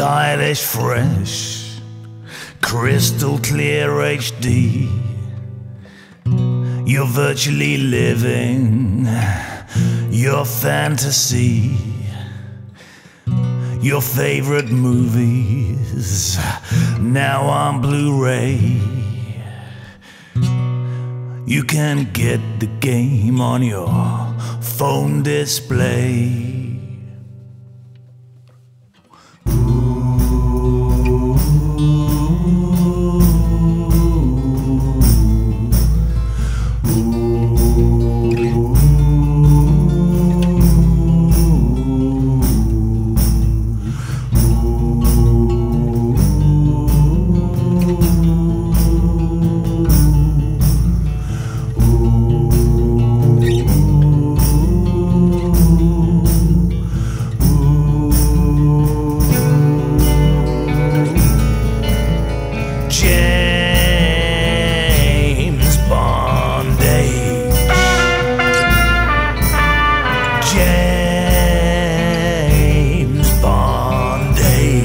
stylish, fresh, crystal clear HD. You're virtually living your fantasy. Your favorite movies now on Blu ray. You can get the game on your phone display. James Bondage.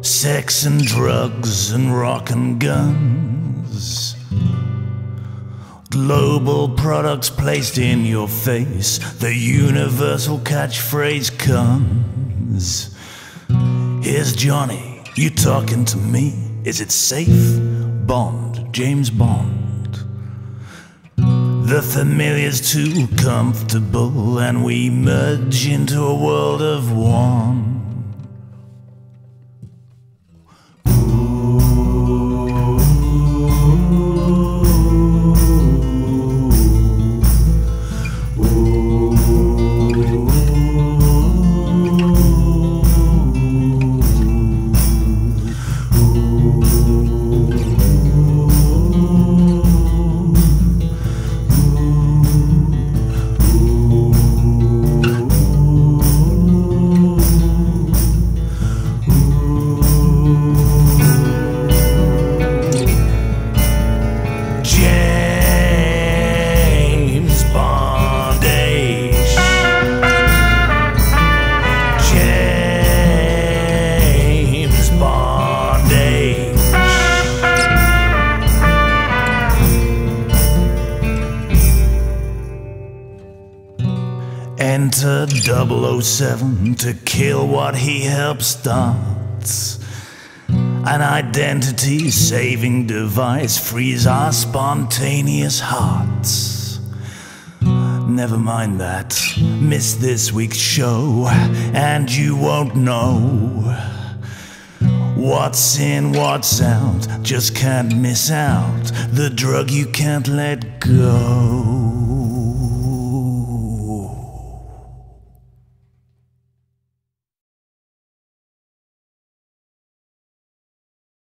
Sex and drugs and rock and guns. Global products placed in your face. The universal catchphrase comes. Here's Johnny, you talking to me? Is it safe? Bond, James Bond. The familiar's too comfortable, and we merge into a world of one. Enter 007 to kill what he helped start. An identity saving device frees our spontaneous hearts. Never mind that. Miss this week's show, and you won't know. What's in, what's out, just can't miss out. The drug you can't let go.